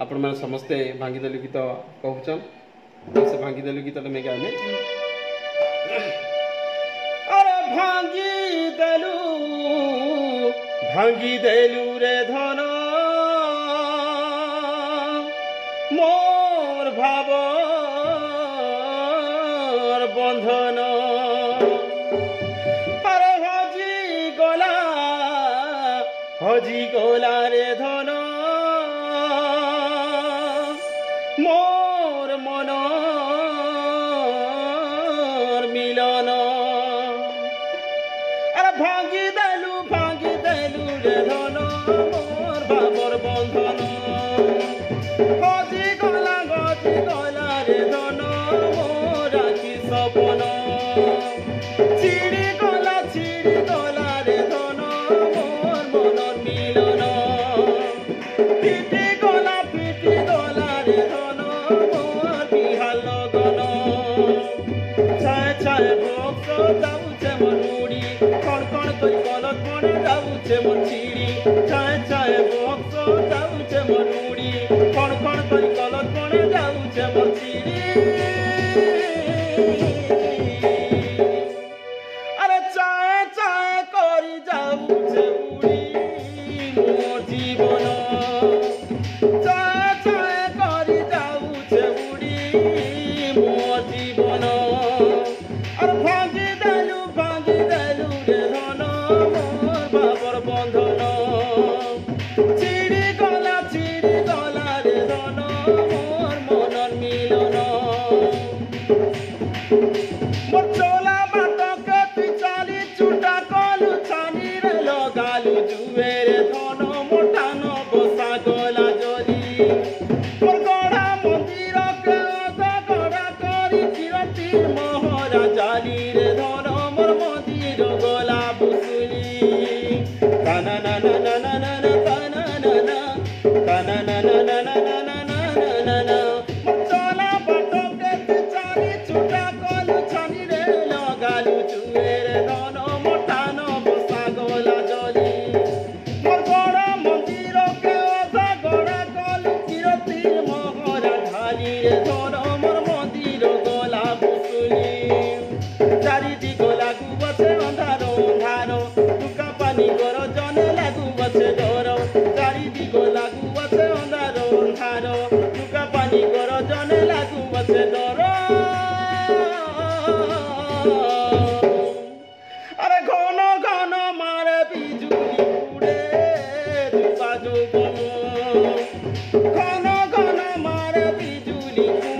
ଆପଣମାନେ ସମସ୍ତେ ଭାଙ୍ଗିଦେଲୁ ଗୀତ କହୁଛନ୍ ସେ ଭାଙ୍ଗିଦେଲୁ ଗୀତଟା ନେଇକି ଆମେ ଆରେ ଭାଙ୍ଗିଦେଲୁ ଭାଙ୍ଗିଦେଲୁ ରେ ଧନ মোর ভাবর বন্ধন আরে হজি গলা হজি গলা রে ধন মোর মন মিলন। আরে ভাঙি দেলু ভাঙি দেলু রে ধন, মোর বাবর বন্ধন। গজি গলা গজি গলা রে ধন, মোর রাখি সপন Tâm বাবর বন্ধন, চিড়ি গলা চিড়ি গলা রে ধন মোর মনর মিলন। মোর চোলা বাটকে তুই চালি চুটা কলু ছানি রে লগালু জুয়েরে ধন মোটান বসা গলা জলি মোর গড়া মন্দিরকে গড়া করি কিরতি মহরা জালি রে ধন Don't Thank you.